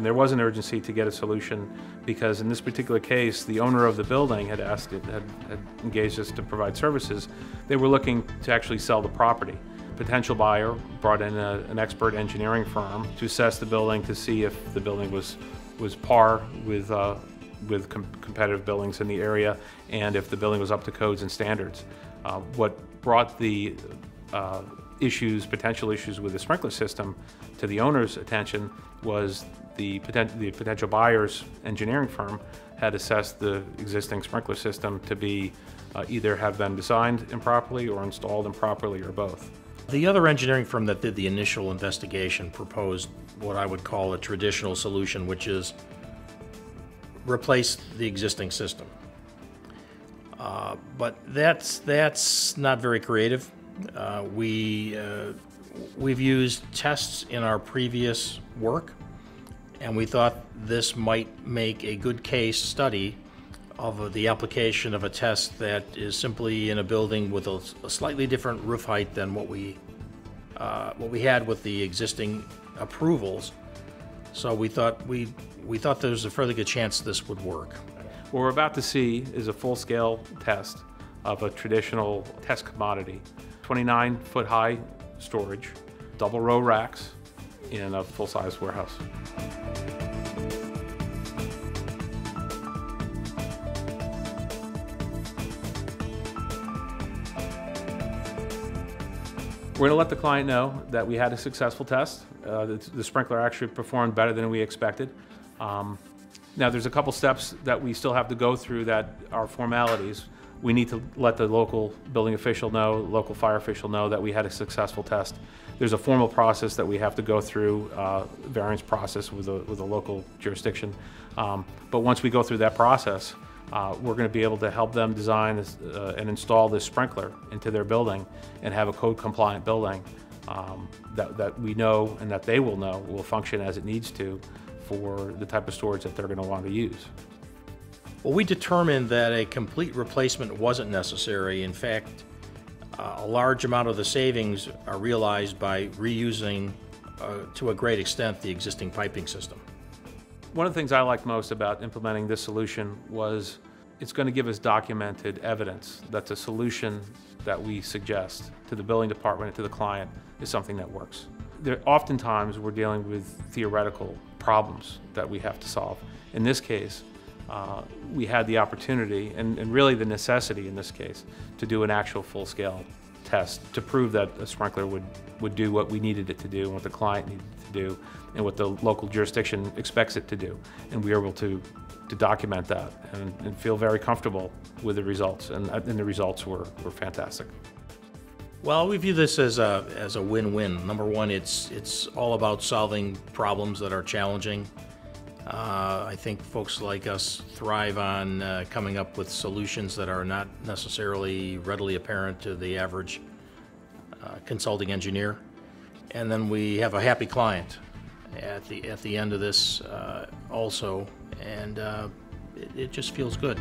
And there was an urgency to get a solution because in this particular case, the owner of the building had asked it, had, had engaged us to provide services. They were looking to actually sell the property. Potential buyer brought in a, an expert engineering firm to assess the building to see if the building was, was par with, uh, with com competitive buildings in the area and if the building was up to codes and standards. Uh, what brought the uh, issues, potential issues with the sprinkler system to the owner's attention was the, poten the potential buyer's engineering firm had assessed the existing sprinkler system to be uh, either have been designed improperly or installed improperly or both. The other engineering firm that did the initial investigation proposed what I would call a traditional solution, which is replace the existing system. Uh, but that's that's not very creative. Uh, we uh, we've used tests in our previous work, and we thought this might make a good case study of the application of a test that is simply in a building with a, a slightly different roof height than what we uh, what we had with the existing approvals. So we thought we we thought there was a fairly good chance this would work. What we're about to see is a full-scale test of a traditional test commodity. 29 foot high storage, double row racks in a full-size warehouse. We're going to let the client know that we had a successful test. Uh, the, the, sprinkler actually performed better than we expected. Um, now, there's a couple steps that we still have to go through that are formalities. We need to let the local building official know, local fire official know that we had a successful test. There's a formal process that we have to go through, uh, variance process with a, with a local jurisdiction. Um, but once we go through that process, uh, we're going to be able to help them design this, uh, and install this sprinkler into their building and have a code compliant building um, that, that we know and that they will know will function as it needs to for the type of storage that they're going to want to use. Well, we determined that a complete replacement wasn't necessary. In fact, uh, a large amount of the savings are realized by reusing, uh, to a great extent, the existing piping system. One of the things I liked most about implementing this solution was it's going to give us documented evidence that the solution that we suggest to the building department and to the client is something that works. There, oftentimes we're dealing with theoretical problems that we have to solve. In this case, uh, we had the opportunity and, and, really the necessity in this case to do an actual full-scale test to prove that a sprinkler would, would do what we needed it to do and what the client needed to do and what the local jurisdiction expects it to do. And we were able to, to document that and, and feel very comfortable with the results. And, and the results were, were fantastic. Well, we view this as a, as a win-win. Number one, it's, it's all about solving problems that are challenging. Uh, I think folks like us thrive on uh, coming up with solutions that are not necessarily readily apparent to the average uh, consulting engineer. And then we have a happy client at the, at the end of this uh, also, and uh, it, it just feels good.